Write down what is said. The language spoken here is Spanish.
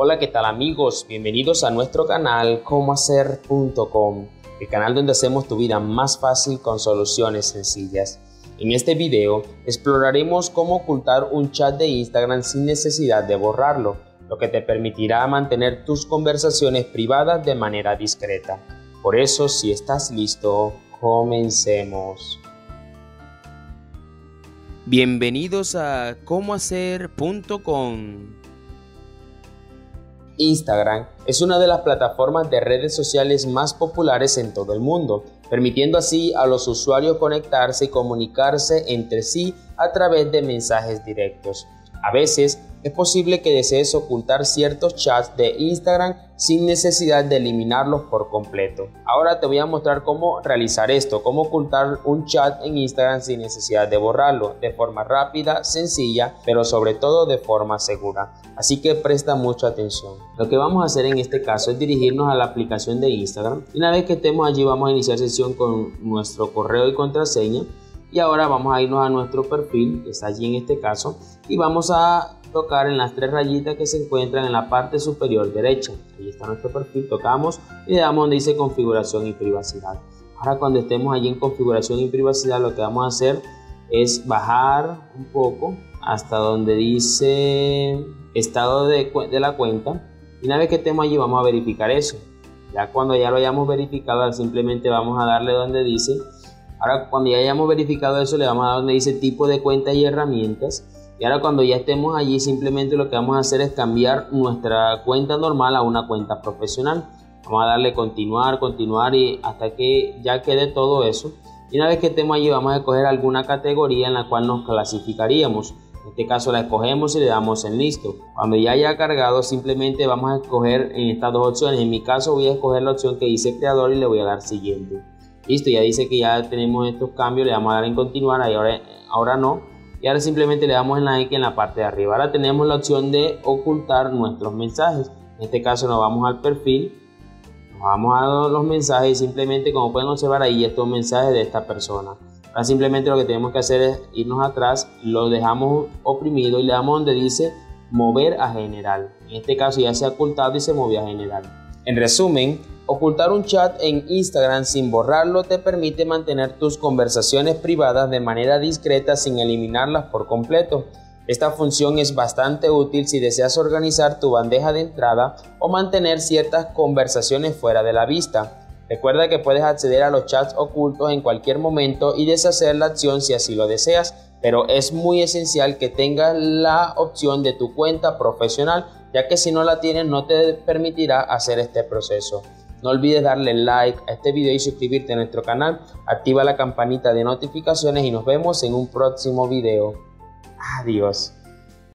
Hola, ¿qué tal amigos? Bienvenidos a nuestro canal comohacer.com, el canal donde hacemos tu vida más fácil con soluciones sencillas. En este video exploraremos cómo ocultar un chat de Instagram sin necesidad de borrarlo, lo que te permitirá mantener tus conversaciones privadas de manera discreta. Por eso, si estás listo, comencemos. Bienvenidos a comohacer.com. Instagram es una de las plataformas de redes sociales más populares en todo el mundo, permitiendo así a los usuarios conectarse y comunicarse entre sí a través de mensajes directos. A veces es posible que desees ocultar ciertos chats de Instagram sin necesidad de eliminarlos por completo. Ahora te voy a mostrar cómo realizar esto, cómo ocultar un chat en Instagram sin necesidad de borrarlo, de forma rápida, sencilla, pero sobre todo de forma segura. Así que presta mucha atención. Lo que vamos a hacer en este caso es dirigirnos a la aplicación de Instagram. Y una vez que estemos allí vamos a iniciar sesión con nuestro correo y contraseña. Y ahora vamos a irnos a nuestro perfil, que está allí en este caso, y vamos a tocar en las tres rayitas que se encuentran en la parte superior derecha. Ahí está nuestro perfil, tocamos y le damos donde dice configuración y privacidad. Ahora cuando estemos allí en configuración y privacidad lo que vamos a hacer es bajar un poco hasta donde dice estado de, de la cuenta y una vez que estemos allí vamos a verificar eso. Ya cuando ya lo hayamos verificado simplemente vamos a darle donde dice Ahora cuando ya hayamos verificado eso le vamos a dar donde dice tipo de cuenta y herramientas y ahora cuando ya estemos allí simplemente lo que vamos a hacer es cambiar nuestra cuenta normal a una cuenta profesional. Vamos a darle continuar, continuar y hasta que ya quede todo eso. Y una vez que estemos allí vamos a escoger alguna categoría en la cual nos clasificaríamos. En este caso la escogemos y le damos en listo. Cuando ya haya cargado simplemente vamos a escoger en estas dos opciones. En mi caso voy a escoger la opción que dice creador y le voy a dar siguiente. Listo, ya dice que ya tenemos estos cambios, le vamos a dar en continuar, ahora, ahora no y ahora simplemente le damos en like en la parte de arriba. Ahora tenemos la opción de ocultar nuestros mensajes. En este caso nos vamos al perfil, nos vamos a los mensajes y simplemente como pueden observar ahí estos mensajes de esta persona. Ahora simplemente lo que tenemos que hacer es irnos atrás, lo dejamos oprimido y le damos donde dice mover a general. En este caso ya se ha ocultado y se movió a general. En resumen, Ocultar un chat en Instagram sin borrarlo te permite mantener tus conversaciones privadas de manera discreta sin eliminarlas por completo. Esta función es bastante útil si deseas organizar tu bandeja de entrada o mantener ciertas conversaciones fuera de la vista. Recuerda que puedes acceder a los chats ocultos en cualquier momento y deshacer la acción si así lo deseas, pero es muy esencial que tengas la opción de tu cuenta profesional, ya que si no la tienes no te permitirá hacer este proceso. No olvides darle like a este video y suscribirte a nuestro canal. Activa la campanita de notificaciones y nos vemos en un próximo video. Adiós.